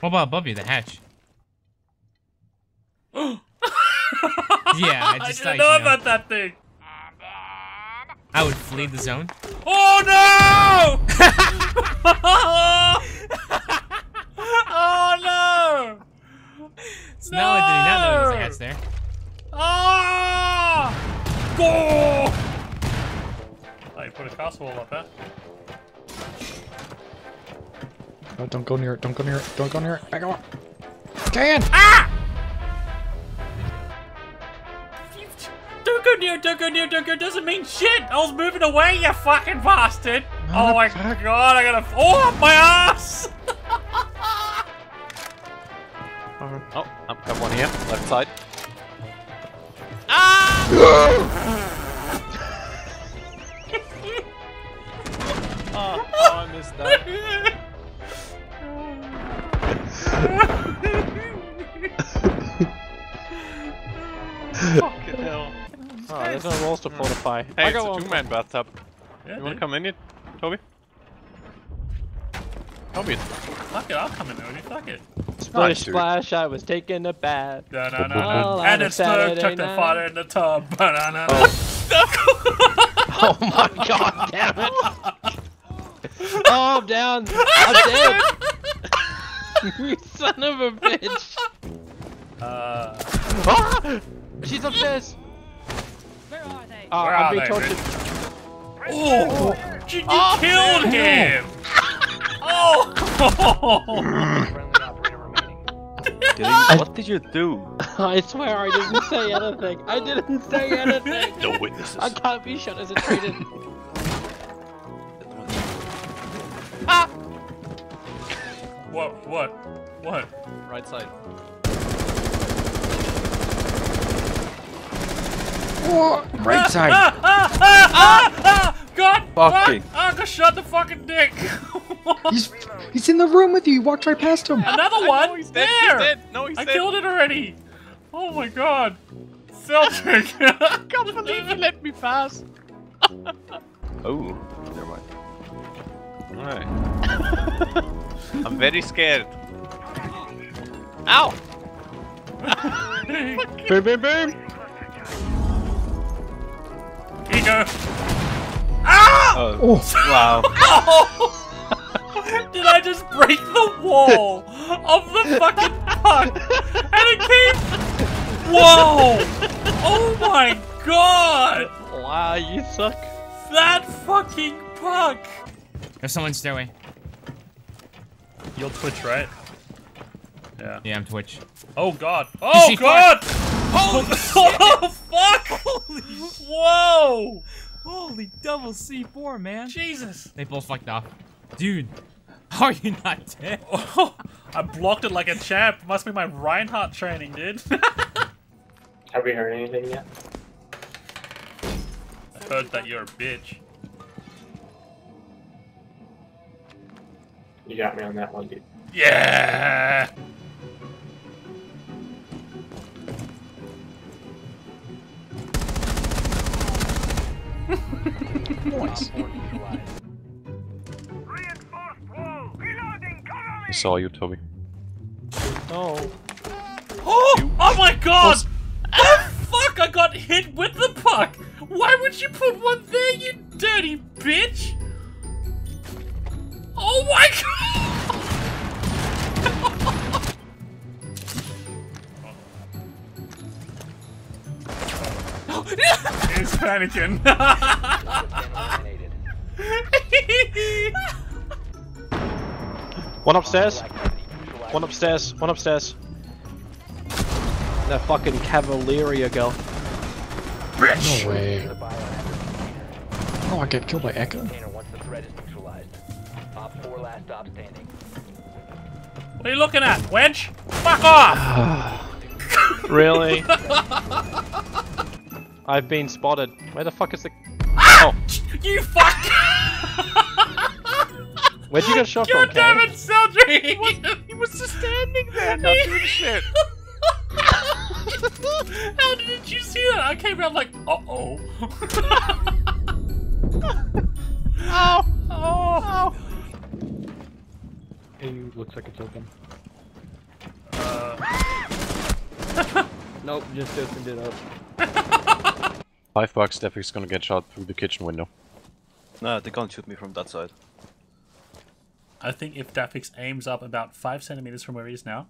What about above you, the hatch? yeah, I I just didn't thought know you know. about that thing. I would flee the zone. Oh no! oh no! So not only did he not know there was a hatch there. Ah! Go! Oh, you put a castle wall up there. No, don't go near it. Don't go near it. Don't go near it. Back off. Can! Ah! Don't go near, don't go near, don't go doesn't mean shit! I was moving away, you fucking bastard! oh my fuck. god, I gotta. Oh, up my ass! Oh, I have one here, left side. Ah! oh, oh, I missed that. Fucking hell. Oh, there's no walls to fortify. Hey, I it's got a two-man bathtub. Yeah, You wanna dude. come in it, Toby? Toby, Fuck it, I'll come in there with you, fuck it. Splish dude. splash, I was taking a bath. Da, da, da, Well, da. on And a it's Smoke Saturday took the night. fire in the tub. Ba-da-da-da. Oh. oh my god, damn it! Oh, I'm down! I'm dead! You son of a bitch! Uh, Ah! She's upstairs! Where are they? Oh, Where I'm are being they, tortured. oh! You, you Oh, killed him! Oh! did he, what did you do? I swear I didn't say anything. I didn't say anything. No witnesses. I can't be shot as a traitor. what? What? What? Right side. What? Right side. Ah, ah, ah, ah, ah! God! Fucking. Fuck! I got shot the fucking dick! He's he's in the room with you. You walked right past him. Another one? he's dead, he's dead. No, he's I dead. killed it already! Oh my god! Celtic! can't believe you let me pass. oh, never mind. Alright. I'm very scared. Ow! boom, boom, boom! Ego! Ah! Oh, Oh, wow. Did I just break the wall of the fucking puck? And it came. Whoa! Oh my god! Wow, you suck. That fucking puck! There's someone stairway. You'll twitch, right? Yeah. Yeah, I'm Twitch. Oh god. Oh god! Holy Oh fuck! Holy Whoa! Holy double C4, man. Jesus! They both fucked off. Dude, how are you not dead? Oh, I blocked it like a champ. Must be my Reinhardt training, dude. Have we heard anything yet? I heard that you're a bitch. You got me on that one, dude. Yeah! I saw you, Toby. Oh. Oh! Oh my god! Oh fuck! I got hit with the puck! Why would you put one there, you dirty bitch? Oh my god! He's panicking. One upstairs. One upstairs. One upstairs. That fucking Caveira girl. no way. Oh, I get killed by Echo. What are you looking at, wench? Fuck off! Really? I've been spotted. Where the fuck is the? Oh! You fuck! Where'd you get shot God from, damn Kay? it, Seldry! He was just standing there, not doing shit. How did you see that? I came around like, uh oh. Ow! oh. It looks like it's open. Uh... nope, just opened it up. Five bucks, Defik's gonna get shot through the kitchen window. No, they can't shoot me from that side. I think if Daphix aims up about 5 centimeters from where he is now,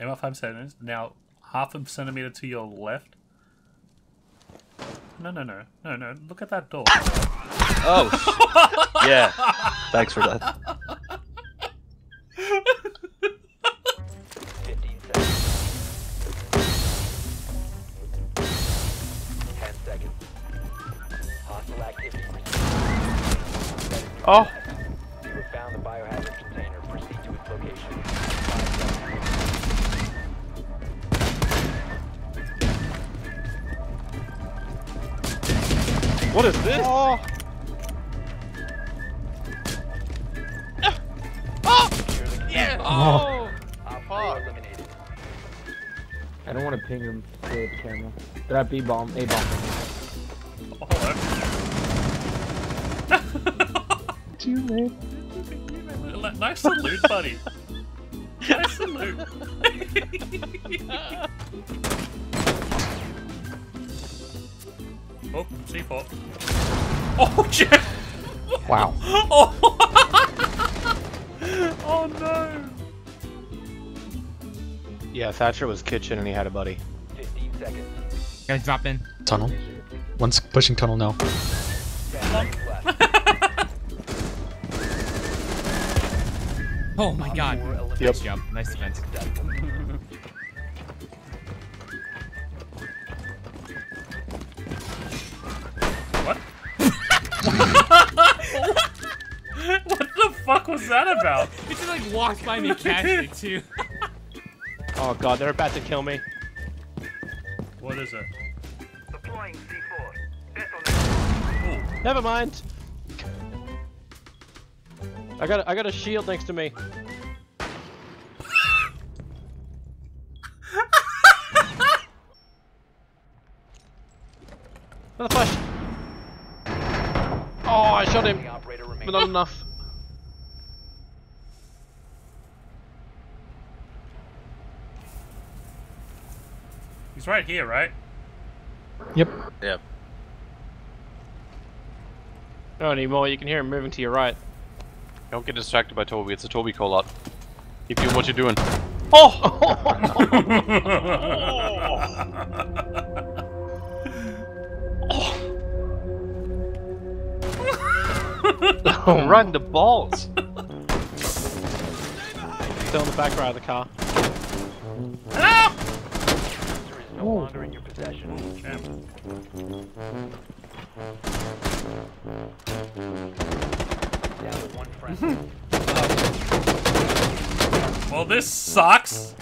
aim up 5 centimeters, now half a centimeter to your left. No, no, no, no, no, look at that door. Oh, yeah, thanks for that. Oh! You have found the biohazard container. Proceed to its location. What is this? Oh! Secure the container. Oh! Op. I don't want to ping him with the camera. That B bomb, A hello. Too late. L- Nice salute, buddy. Nice salute. oh, C4. Oh, shit! Wow. Oh! oh no! Yeah, Thatcher was kitchen and he had a buddy. 15 seconds. Guys, drop in. Tunnel. One's pushing tunnel now. 10 Oh my god. Four eliminated. Nice job. Nice defense. What? what the fuck was that about? It just like walked by me casually too. Oh god, they're about to kill me. What is it? Deploying C4. Never mind. I got a, I got a shield next to me. Another flash. Oh, I shot him, but not enough. He's right here, right? Yep. Yep. Not anymore. You can hear him moving to your right. Don't get distracted by Toby, it's a Toby call out. Keep doing what you're doing. Oh, oh. run the balls! Still in the back right of the car. Ah! User is no longer in your possession. Down to one friendly. well, this sucks.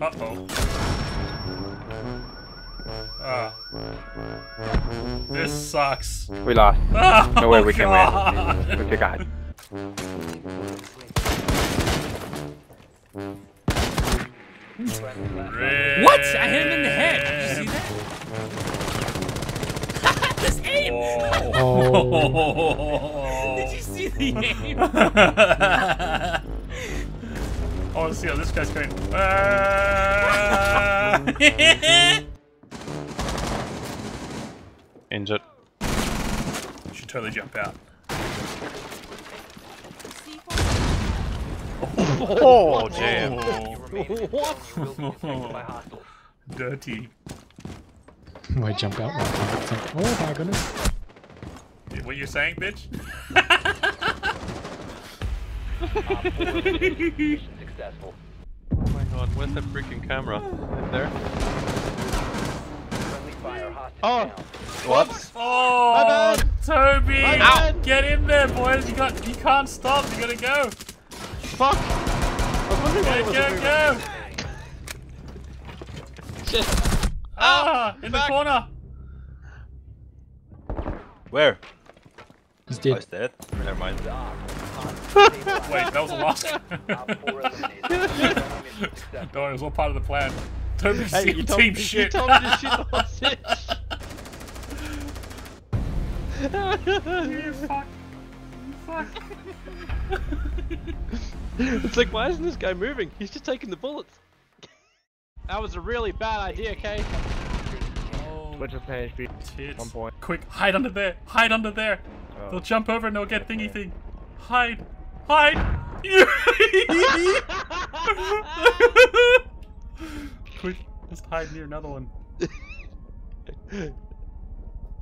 Uh oh. Ah. This sucks. We lost. Oh, No way we can win. Look at God. Friendly What? I hit him in the head. Did you see that? this aim. Oh. Did you see the aim? I want to see how this guy's going. Ah. Injured. should totally jump out. Oh, damn. Oh, You will be detected by hostiles. dirty. Why jump out? It's like, oh my goodness. What you saying, bitch? Op four eliminated. Mission successful. Oh my god, where's that freaking camera? Is there? Friendly fire hostage Oh. down. Whoops. Oh, My bad. Toby! My bad. Get in there, boys! You got, you can't stop. You gotta go. Fuck. I was wondering Go, it go, go! Shit. Ah, in the corner. Where? He's Oh, dead. he's dead. Never mind. Wait, that was a loss. Op four eliminated. Mission successful. Don't worry, it was all part of the plan. Toby's Hey, you team told, you shit. told me to shoot the hostage. you fuck. You fuck? it's like, why isn't this guy moving? He's just taking the bullets. That was a really bad idea, Kay. Oh, Switch of page One point. Quick, hide under there. Hide under there. Oh. They'll jump over and they'll get thingy thing. Hide. Hide. Quick, just hide near another one.